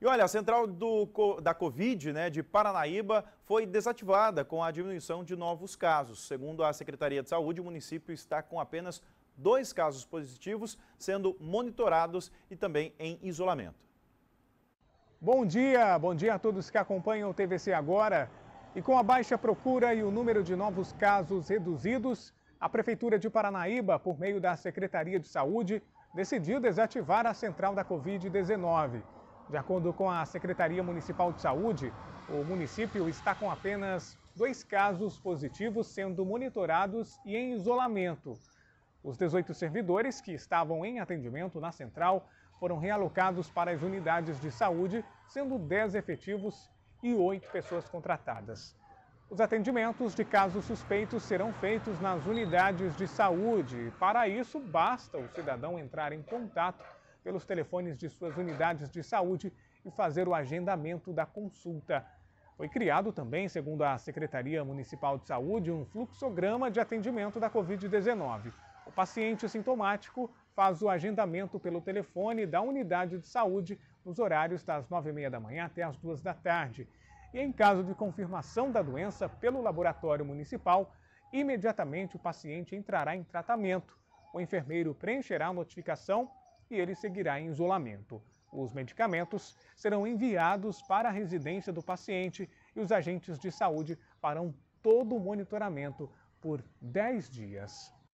E olha, a central do, da Covid né, de Paranaíba foi desativada com a diminuição de novos casos. Segundo a Secretaria de Saúde, o município está com apenas dois casos positivos sendo monitorados e também em isolamento. Bom dia, bom dia a todos que acompanham o TVC agora. E com a baixa procura e o número de novos casos reduzidos, a Prefeitura de Paranaíba, por meio da Secretaria de Saúde, decidiu desativar a central da Covid-19. De acordo com a Secretaria Municipal de Saúde, o município está com apenas dois casos positivos sendo monitorados e em isolamento. Os 18 servidores que estavam em atendimento na central foram realocados para as unidades de saúde, sendo 10 efetivos e 8 pessoas contratadas. Os atendimentos de casos suspeitos serão feitos nas unidades de saúde. Para isso, basta o cidadão entrar em contato pelos telefones de suas unidades de saúde e fazer o agendamento da consulta. Foi criado também, segundo a Secretaria Municipal de Saúde, um fluxograma de atendimento da Covid-19. O paciente sintomático faz o agendamento pelo telefone da unidade de saúde nos horários das 9h30 da manhã até as 2 da tarde. E em caso de confirmação da doença pelo laboratório municipal, imediatamente o paciente entrará em tratamento. O enfermeiro preencherá a notificação e ele seguirá em isolamento. Os medicamentos serão enviados para a residência do paciente e os agentes de saúde farão todo o monitoramento por 10 dias.